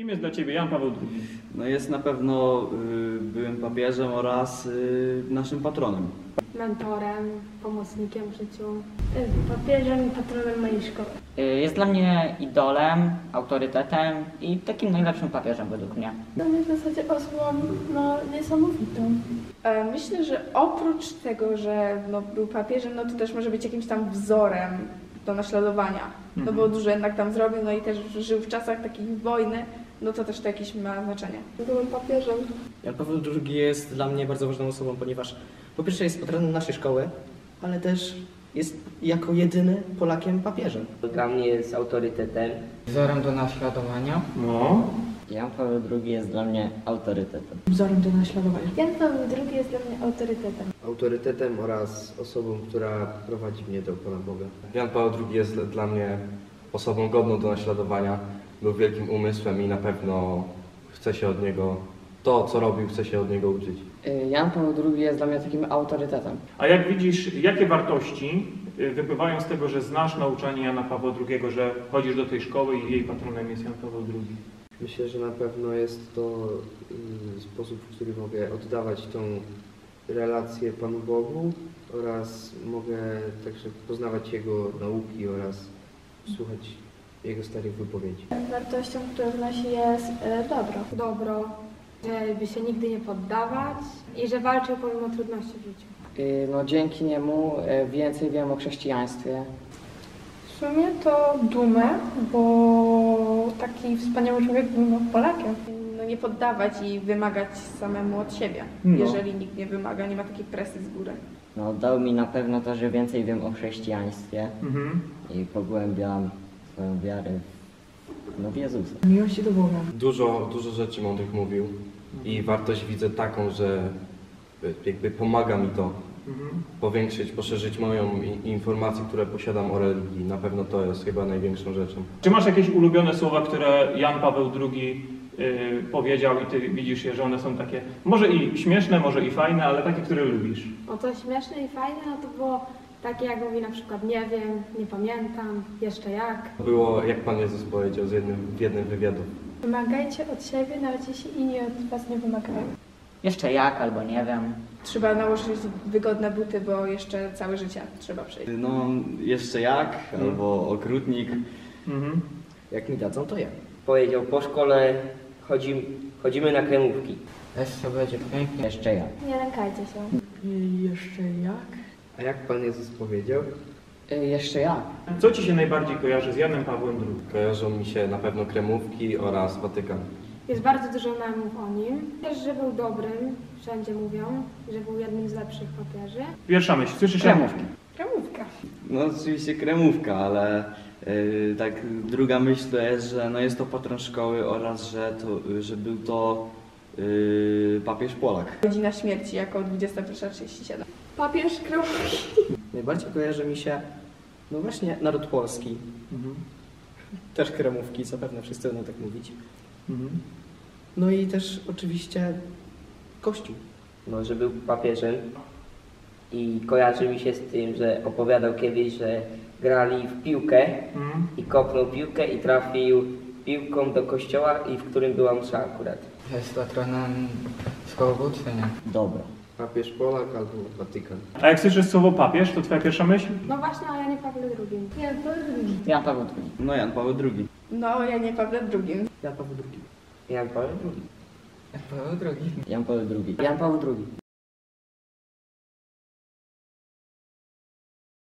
Kim jest dla Ciebie Jan Paweł II? No jest na pewno y, byłym papieżem oraz y, naszym patronem. mentorem, pomocnikiem w życiu. Papieżem i patronem mojej szkoły. Y, Jest dla mnie idolem, autorytetem i takim najlepszym papieżem według mnie. Dla mnie w zasadzie osobą no, niesamowitą. E, Myślę, że oprócz tego, że no, był papieżem, no to też może być jakimś tam wzorem do naśladowania. No bo dużo jednak tam zrobił, no i też żył w czasach takiej wojny, no to też to jakieś ma znaczenie. Byłem papieżem. Jan Paweł II jest dla mnie bardzo ważną osobą, ponieważ po pierwsze jest patronem naszej szkoły, ale też jest jako jedyny Polakiem papieżem. Dla mnie jest autorytetem. Wzorem do naśladowania. No. Jan Paweł II jest dla mnie autorytetem. Wzorem do naśladowania. Jan Paweł II jest dla mnie autorytetem. autorytetem oraz osobą, która prowadzi mnie do Pana Boga. Jan Paweł II jest dla mnie osobą godną do naśladowania. Był wielkim umysłem i na pewno chcę się od niego, to co robił, chcę się od niego uczyć. Y, Jan Paweł II jest dla mnie takim autorytetem. A jak widzisz, jakie wartości y, wypływają z tego, że znasz nauczanie Jana Pawła II, że chodzisz do tej szkoły i jej patronem jest Jan Paweł II? Myślę, że na pewno jest to y, sposób, w który mogę oddawać tą relację Panu Bogu oraz mogę także poznawać Jego nauki oraz słuchać Jego starych wypowiedzi. Wartością, którą wnosi jest e, dobro. Dobro, żeby się nigdy nie poddawać i że walczył pomimo trudności w życiu. Y, No, dzięki niemu y, więcej wiem o chrześcijaństwie. W sumie to dumę, bo taki wspaniały człowiek był Polakiem. No nie poddawać i wymagać samemu od siebie. No. Jeżeli nikt nie wymaga, nie ma takiej presji z góry. No, dał mi na pewno to, że więcej wiem o chrześcijaństwie Mhm. i pogłębiam swoją wiarę w, no, w Jezusa. Miłości do Boga. Dużo, dużo rzeczy mądrych mówił i wartość widzę taką, że jakby pomaga mi to Mhm. powiększyć, poszerzyć moją i- informację, które posiadam o religii. Na pewno to jest chyba największą rzeczą. Czy masz jakieś ulubione słowa, które Jan Paweł II y, powiedział i Ty widzisz je, że one są takie, może i śmieszne, może i fajne, ale takie, które lubisz? O to śmieszne i fajne, no to było takie jak mówi na przykład nie wiem, nie pamiętam, jeszcze jak. Było, jak Pan Jezus powiedział z jednym, w jednym wywiadu. Wymagajcie od siebie, nawet jeśli inni od was nie wymagają. Jeszcze jak, albo nie wiem. Trzeba nałożyć wygodne buty, bo jeszcze całe życie trzeba przejść. No jeszcze jak, albo okrutnik. Mhm. Jak mi dadzą, to ja. Powiedział, po szkole chodzimy, chodzimy na kremówki. Jeszcze będzie pięknie. Jeszcze jak. Nie lękajcie się. I jeszcze jak? A jak Pan Jezus powiedział? Y, Jeszcze jak? Co Ci się najbardziej kojarzy z Janem Pawłem II? Kojarzą mi się na pewno kremówki oraz Watykan. Jest bardzo dużo memów o nim. Też, że był dobrym, wszędzie mówią, że był jednym z lepszych papieży. Pierwsza myśl, słyszysz Kremówki. Kremówka. No oczywiście kremówka, ale y, tak druga myśl to jest, że no jest to patron szkoły oraz że, to, że był to y, papież Polak. Godzina śmierci jako 21.37. Papież kremówki. Najbardziej kojarzy mi się, no właśnie, naród polski. Mhm. Też kremówki, co pewno wszyscy będą tak mówić. Mhm. No i też oczywiście Kościół. No, że był papieżem i kojarzy mi się z tym, że opowiadał kiedyś, że grali w piłkę Mhm. i kopnął piłkę i trafił piłką do kościoła i w którym była msza akurat. Jest patronem szkoły nie? Dobra. Papież Polak albo Watykan? A jak słyszysz słowo papież, to Twoja pierwsza myśl? No właśnie o Janie Pawle II. Jan Paweł II. Jan Paweł II. No Jan Paweł II. No, ja nie Pawle II. Jan Paweł II. Jan Paweł II. Jan Paweł II. Jan Paweł II. Jan Paweł II.